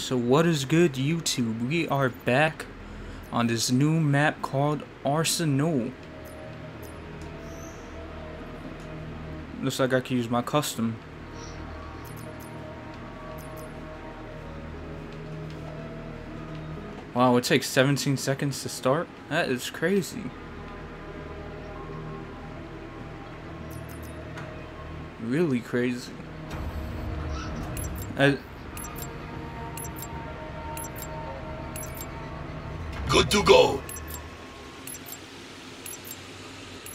So what is good YouTube? We are back on this new map called Arsenal. Looks like I can use my custom. Wow, it takes 17 seconds to start? That is crazy. Really crazy. Uh, Good to go.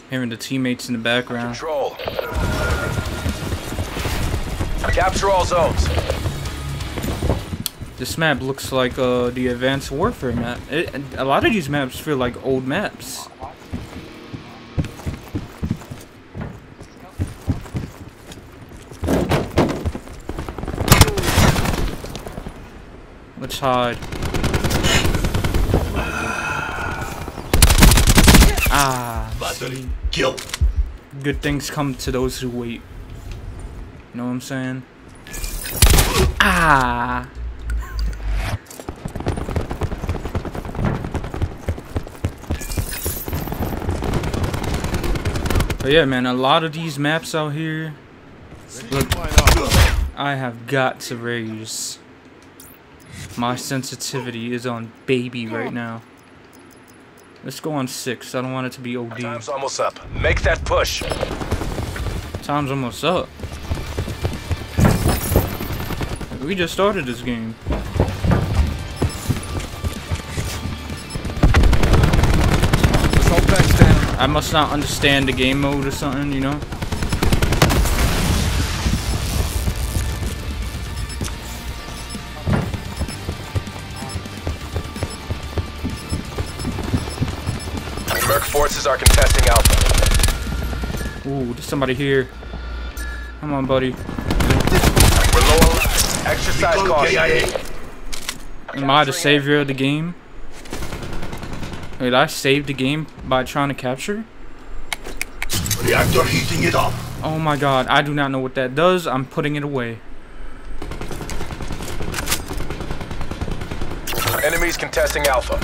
hearing the teammates in the background. Control. Capture all zones. This map looks like uh, the Advanced Warfare map. It, a lot of these maps feel like old maps. Let's hide. Kill. good things come to those who wait. You know what I'm saying? Ah. But yeah, man, a lot of these maps out here, look, I have got to raise. My sensitivity is on baby right now. Let's go on six. I don't want it to be OD. Time's almost up. Make that push. Time's almost up. We just started this game. I must not understand the game mode or something, you know? Merc forces are contesting Alpha. Ooh, there's somebody here. Come on, buddy. We're low on lives. Exercise caution. Am I the savior of the game? Wait, I saved the game by trying to capture? Reactor heating it up. Oh my god, I do not know what that does. I'm putting it away. Enemies contesting Alpha.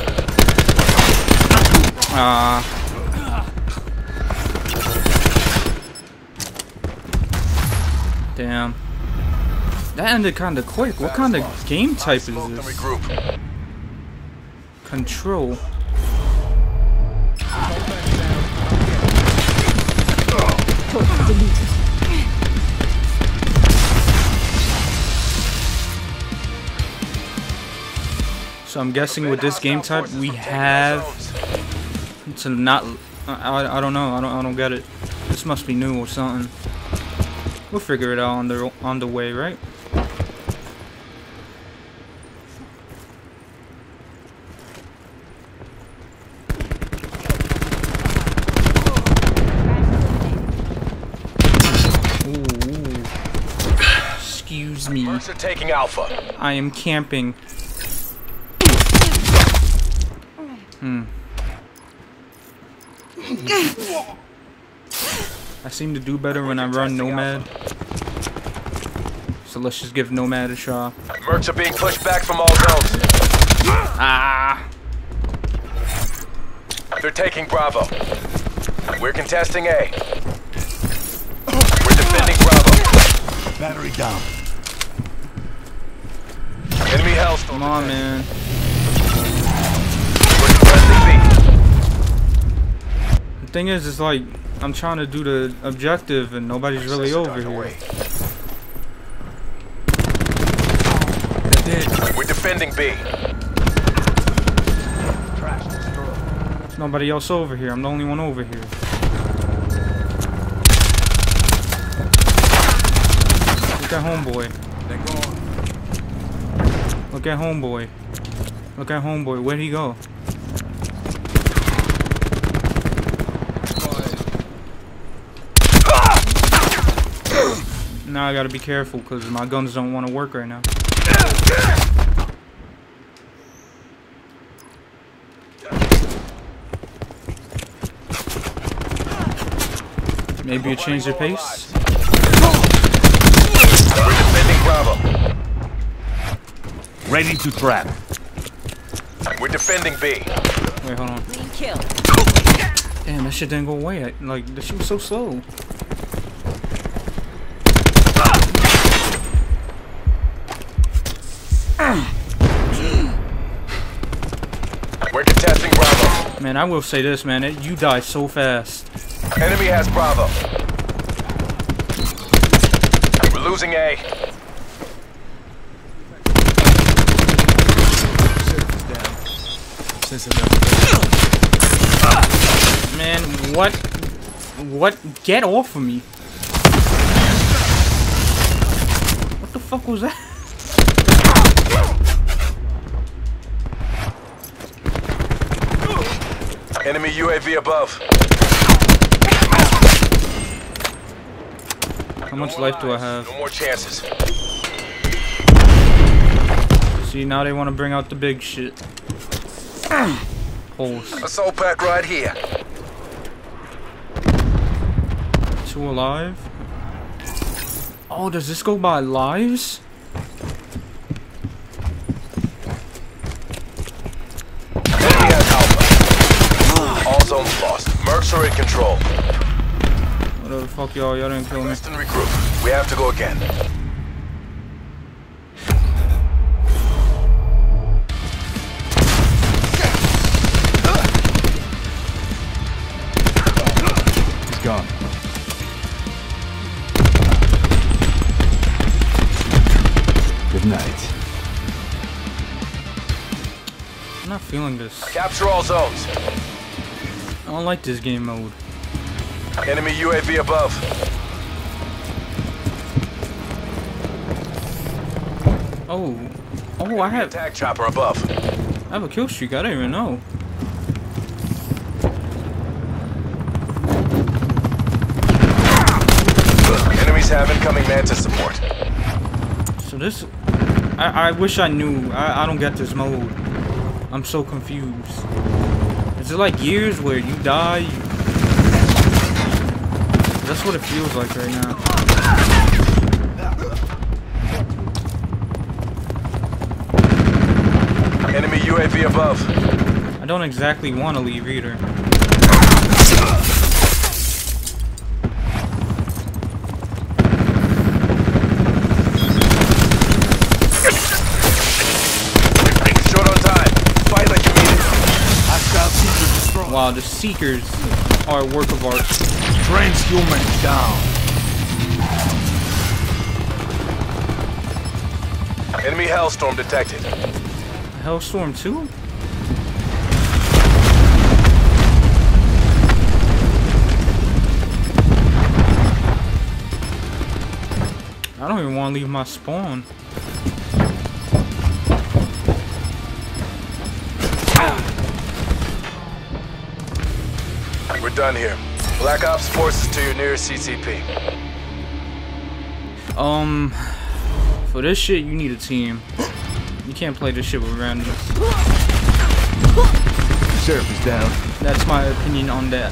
Ah. Damn. That ended kind of quick. What kind of game type is this? Control. So I'm guessing with this game type we have to not. I, I, I don't know. I don't I don't get it. This must be new or something. We'll figure it out on the on the way, right? Ooh, ooh. Excuse me. Mercs are taking Alpha. I am camping. Hmm. I seem to do better when I run Nomad. So let's just give Nomad a shot. Mercs are being pushed back from all zones. Ah! They're taking Bravo. We're contesting A. We're defending Bravo. Battery down. Enemy Hellstorm. Come on, man. We're contesting The thing is, it's like, I'm trying to do the objective and nobody's really over here. away. They're dead. We're defending B. Nobody else over here. I'm the only one over here. Look at homeboy. Look at homeboy. Look at homeboy. Where'd he go? Now I gotta be careful because my guns don't want to work right now. Maybe you change your pace? We're defending Bravo. Ready to trap. We're defending B. Wait, hold on. Clean kill. Damn, that shit didn't go away. I- Like, this shit was so slow. We're contesting Bravo. Man, I will say this, man. It, you die so fast. Enemy has Bravo. We're losing A. Man, what? What? Get off of me. What the fuck was that? Enemy UAV above. How much life do I have? No more chances. See, now they want to bring out the big shit. Holes. Assault pack right here. Two alive. Oh, does this go by lives? Enemy has Alpha. All zones lost. Mercs are in control. Whatever the fuck y'all, y'all didn't kill me. Western recruit. We have to go again. He's gone. Good night. I'm not feeling this. Capture all zones. I don't like this game mode. Enemy UAV above. Oh. Oh, I have Attack chopper above. I have a kill streak. I don't even know. Enemies have incoming Mantis support. So this, I, I wish I knew. I, I don't get this mode. I'm so confused. Is it like years where you die? You... That's what it feels like right now. Enemy UAV above. I don't exactly want to leave either. Short on time. Fight like you mean it. Hostile seeker destroyed. Wow, the Seekers are a work of art. Transhuman down. Enemy Hellstorm detected. Hellstorm 2? I don't even want to leave my spawn. We're done here. Black Ops forces to your nearest CCP. Um, for this shit, you need a team. You can't play this shit with randoms. Seraph is down. That's my opinion on that.